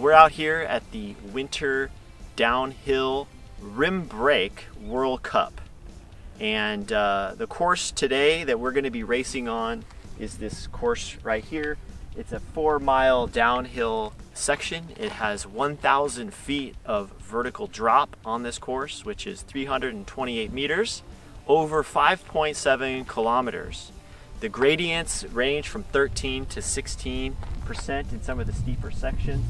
We're out here at the Winter Downhill Rim Brake World Cup. And uh, the course today that we're going to be racing on is this course right here. It's a four mile downhill section. It has 1,000 feet of vertical drop on this course, which is 328 meters over 5.7 kilometers. The gradients range from 13 to 16% in some of the steeper sections.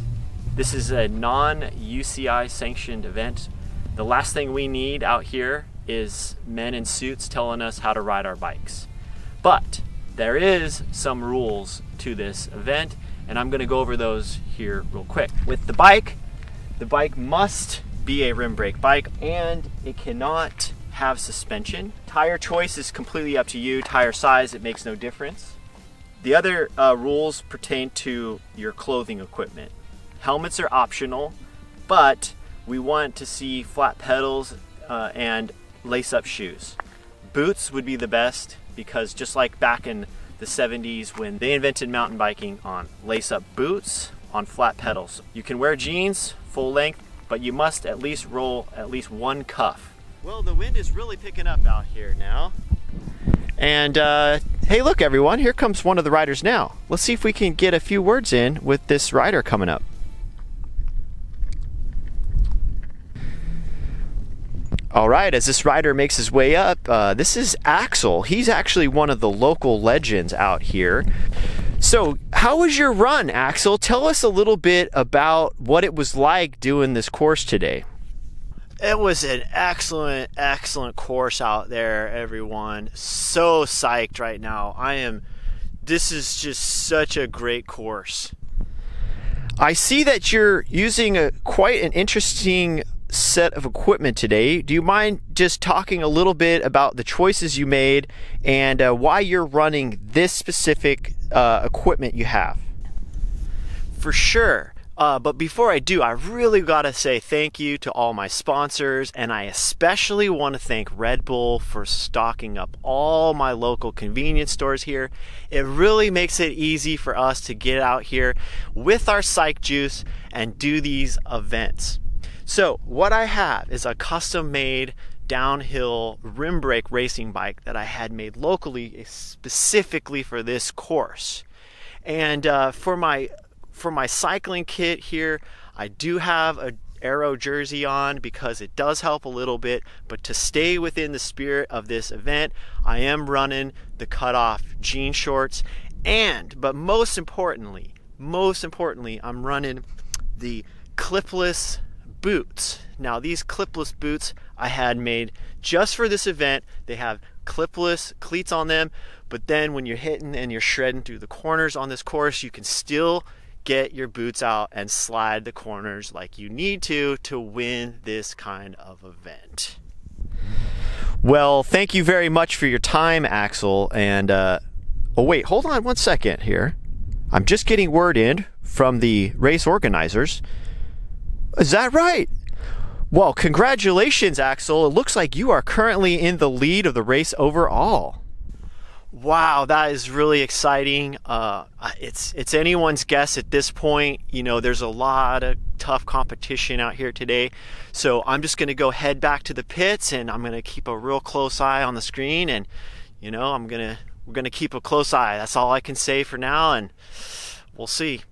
This is a non-UCI sanctioned event. The last thing we need out here is men in suits telling us how to ride our bikes. But there is some rules to this event and I'm gonna go over those here real quick. With the bike, the bike must be a rim brake bike and it cannot have suspension. Tire choice is completely up to you. Tire size, it makes no difference. The other uh, rules pertain to your clothing equipment. Helmets are optional, but we want to see flat pedals uh, and lace up shoes. Boots would be the best because just like back in the 70s when they invented mountain biking on lace up boots on flat pedals. You can wear jeans full length, but you must at least roll at least one cuff. Well, the wind is really picking up out here now. And uh, hey, look everyone, here comes one of the riders now. Let's see if we can get a few words in with this rider coming up. All right, as this rider makes his way up, uh, this is Axel. He's actually one of the local legends out here. So, how was your run, Axel? Tell us a little bit about what it was like doing this course today. It was an excellent, excellent course out there, everyone. So psyched right now. I am, this is just such a great course. I see that you're using a quite an interesting set of equipment today. Do you mind just talking a little bit about the choices you made and uh, why you're running this specific uh, equipment you have? For sure. Uh, but before I do, I really got to say thank you to all my sponsors, and I especially want to thank Red Bull for stocking up all my local convenience stores here. It really makes it easy for us to get out here with our psych juice and do these events. So, what I have is a custom made downhill rim brake racing bike that I had made locally specifically for this course. And uh, for my for my cycling kit here, I do have a Aero jersey on because it does help a little bit, but to stay within the spirit of this event, I am running the cutoff jean shorts and but most importantly, most importantly, I'm running the clipless boots. Now, these clipless boots I had made just for this event. They have clipless cleats on them, but then when you're hitting and you're shredding through the corners on this course, you can still get your boots out and slide the corners like you need to to win this kind of event. Well, thank you very much for your time, Axel. And, uh, oh, wait, hold on one second here. I'm just getting word in from the race organizers is that right? Well, congratulations, Axel. It looks like you are currently in the lead of the race overall. Wow, that is really exciting. Uh, it's it's anyone's guess at this point. You know, there's a lot of tough competition out here today, so I'm just going to go head back to the pits, and I'm going to keep a real close eye on the screen, and you know, I'm gonna we're going to keep a close eye. That's all I can say for now, and we'll see.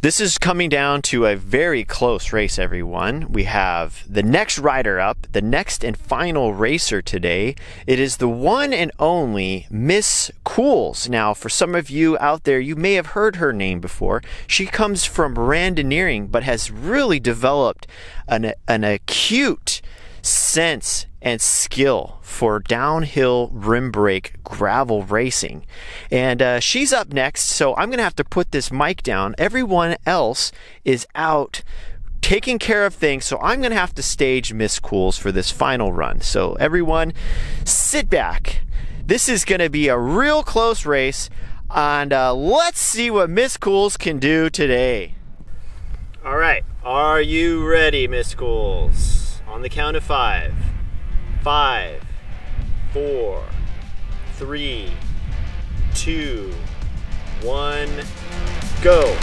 This is coming down to a very close race, everyone. We have the next rider up, the next and final racer today. It is the one and only Miss Cools. Now, for some of you out there, you may have heard her name before. She comes from randonneuring, but has really developed an, an acute sense and skill for downhill rim brake gravel racing. And uh, she's up next, so I'm going to have to put this mic down. Everyone else is out taking care of things, so I'm going to have to stage Miss Cools for this final run. So, everyone, sit back. This is going to be a real close race, and uh, let's see what Miss Cools can do today. All right, are you ready, Miss Cools? On the count of five. Five, four, three, two, one, go.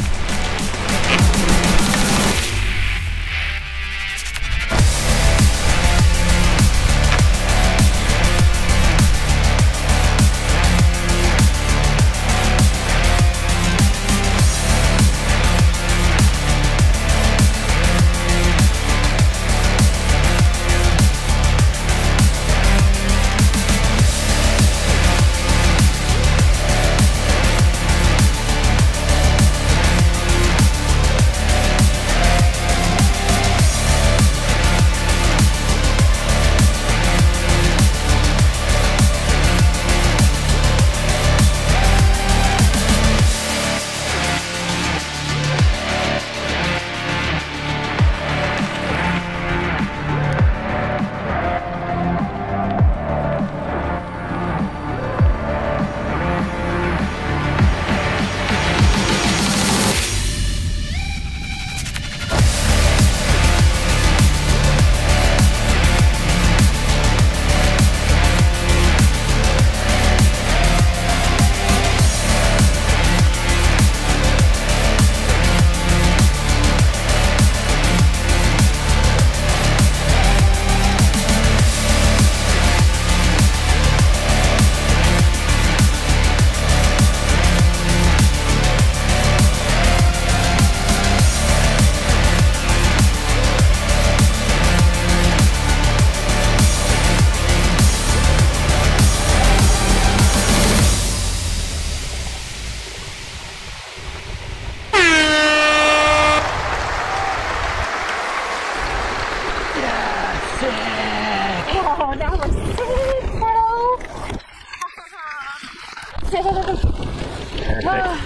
Bro.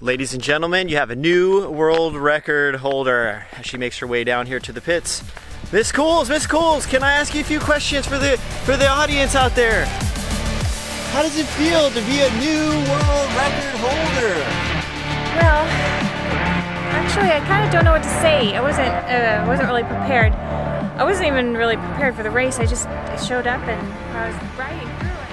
Ladies and gentlemen, you have a new world record holder as she makes her way down here to the pits. Miss Cools, Miss Cools, can I ask you a few questions for the for the audience out there? How does it feel to be a new world record holder? Well, actually, I kind of don't know what to say. I wasn't uh, wasn't really prepared. I wasn't even really prepared for the race. I just I showed up and I was riding through.